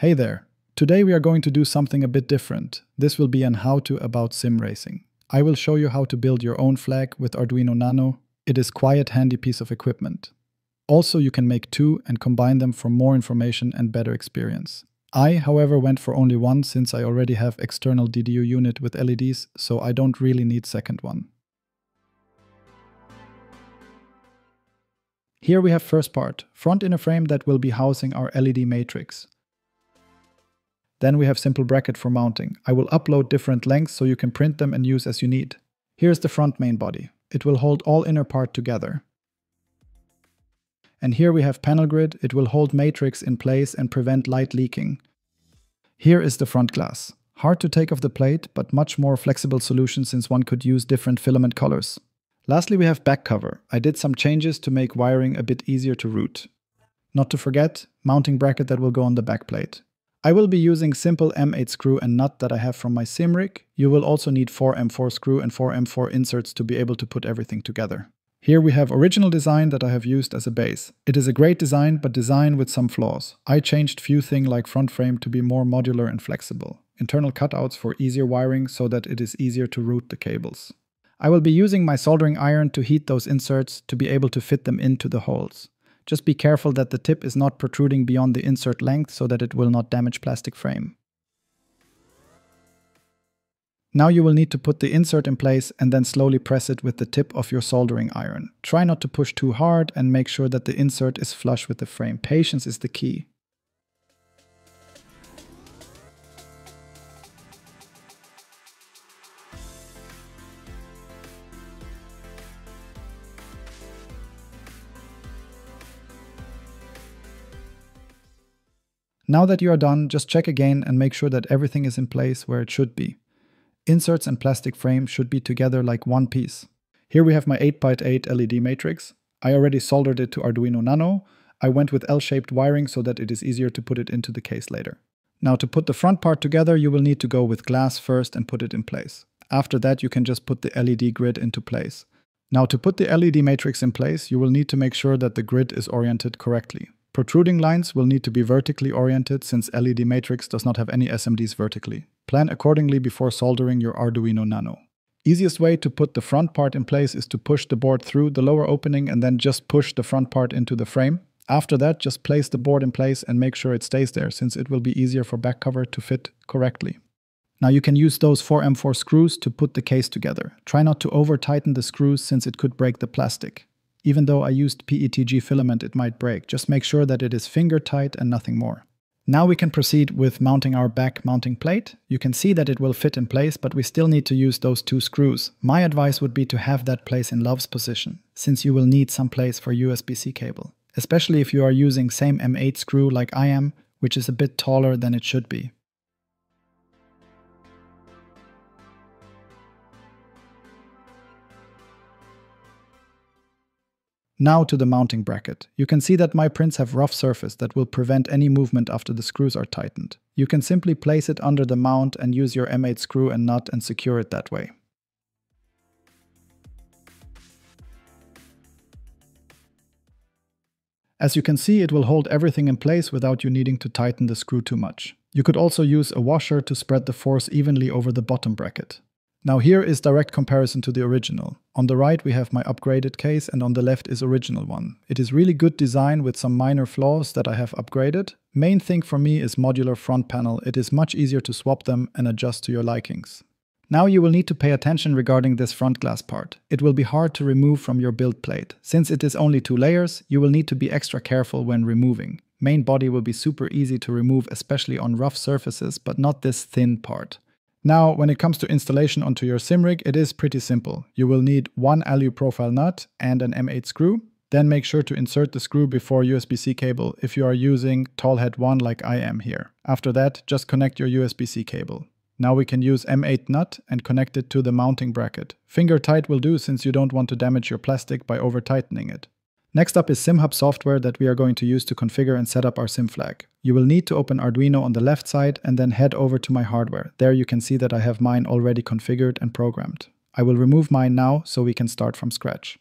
Hey there! Today we are going to do something a bit different. This will be an how-to about sim racing. I will show you how to build your own flag with Arduino Nano. It is quite handy piece of equipment. Also you can make two and combine them for more information and better experience. I, however, went for only one since I already have external DDU unit with LEDs, so I don't really need second one. Here we have first part, front inner frame that will be housing our LED matrix. Then we have simple bracket for mounting. I will upload different lengths so you can print them and use as you need. Here's the front main body. It will hold all inner part together. And here we have panel grid. It will hold matrix in place and prevent light leaking. Here is the front glass. Hard to take off the plate, but much more flexible solution since one could use different filament colors. Lastly, we have back cover. I did some changes to make wiring a bit easier to route. Not to forget, mounting bracket that will go on the back plate. I will be using simple M8 screw and nut that I have from my Simrig. You will also need 4 M4 screw and 4 M4 inserts to be able to put everything together. Here we have original design that I have used as a base. It is a great design, but design with some flaws. I changed few things like front frame to be more modular and flexible. Internal cutouts for easier wiring so that it is easier to route the cables. I will be using my soldering iron to heat those inserts to be able to fit them into the holes. Just be careful that the tip is not protruding beyond the insert length so that it will not damage plastic frame. Now you will need to put the insert in place and then slowly press it with the tip of your soldering iron. Try not to push too hard and make sure that the insert is flush with the frame. Patience is the key. Now that you are done, just check again and make sure that everything is in place where it should be. Inserts and plastic frame should be together like one piece. Here we have my 8x8 LED matrix. I already soldered it to Arduino Nano. I went with L-shaped wiring so that it is easier to put it into the case later. Now to put the front part together, you will need to go with glass first and put it in place. After that, you can just put the LED grid into place. Now to put the LED matrix in place, you will need to make sure that the grid is oriented correctly. Protruding lines will need to be vertically oriented since LED matrix does not have any SMDs vertically. Plan accordingly before soldering your Arduino Nano. Easiest way to put the front part in place is to push the board through the lower opening and then just push the front part into the frame. After that, just place the board in place and make sure it stays there since it will be easier for back cover to fit correctly. Now you can use those 4M4 screws to put the case together. Try not to over tighten the screws since it could break the plastic. Even though I used PETG filament, it might break. Just make sure that it is finger tight and nothing more. Now we can proceed with mounting our back mounting plate. You can see that it will fit in place, but we still need to use those two screws. My advice would be to have that place in Love's position, since you will need some place for USB-C cable. Especially if you are using same M8 screw like I am, which is a bit taller than it should be. Now to the mounting bracket. You can see that my prints have rough surface that will prevent any movement after the screws are tightened. You can simply place it under the mount and use your M8 screw and nut and secure it that way. As you can see, it will hold everything in place without you needing to tighten the screw too much. You could also use a washer to spread the force evenly over the bottom bracket. Now here is direct comparison to the original. On the right we have my upgraded case and on the left is original one. It is really good design with some minor flaws that I have upgraded. Main thing for me is modular front panel. It is much easier to swap them and adjust to your likings. Now you will need to pay attention regarding this front glass part. It will be hard to remove from your build plate. Since it is only two layers, you will need to be extra careful when removing. Main body will be super easy to remove especially on rough surfaces, but not this thin part. Now, when it comes to installation onto your SimRig, it is pretty simple. You will need one alu profile nut and an M8 screw. Then make sure to insert the screw before USB-C cable if you are using Tallhead 1 like I am here. After that, just connect your USB-C cable. Now we can use M8 nut and connect it to the mounting bracket. Finger tight will do since you don't want to damage your plastic by over tightening it. Next up is SimHub software that we are going to use to configure and set up our sim flag. You will need to open Arduino on the left side and then head over to my hardware. There you can see that I have mine already configured and programmed. I will remove mine now so we can start from scratch.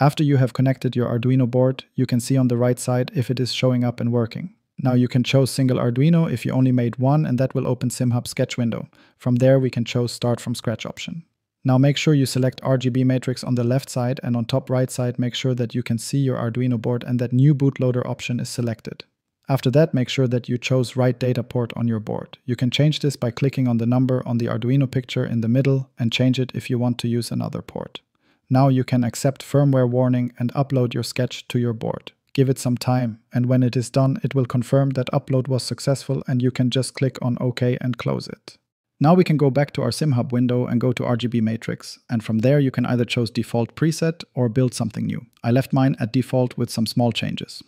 After you have connected your Arduino board, you can see on the right side if it is showing up and working. Now you can choose single Arduino if you only made one and that will open SimHub sketch window. From there we can choose start from scratch option. Now make sure you select RGB matrix on the left side and on top right side make sure that you can see your Arduino board and that new bootloader option is selected. After that, make sure that you chose right data port on your board. You can change this by clicking on the number on the Arduino picture in the middle and change it if you want to use another port. Now you can accept firmware warning and upload your sketch to your board. Give it some time, and when it is done, it will confirm that upload was successful and you can just click on OK and close it. Now we can go back to our SimHub window and go to RGB Matrix, and from there you can either choose default preset or build something new. I left mine at default with some small changes.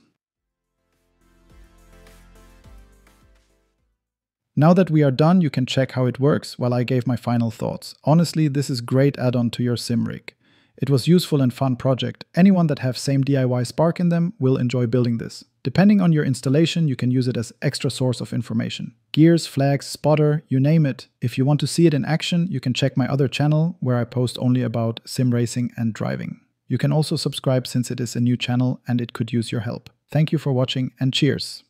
Now that we are done, you can check how it works while I gave my final thoughts. Honestly, this is great add-on to your SimRig. It was useful and fun project. Anyone that have same DIY Spark in them will enjoy building this. Depending on your installation, you can use it as extra source of information. Gears, flags, spotter, you name it. If you want to see it in action, you can check my other channel where I post only about sim racing and driving. You can also subscribe since it is a new channel and it could use your help. Thank you for watching and cheers!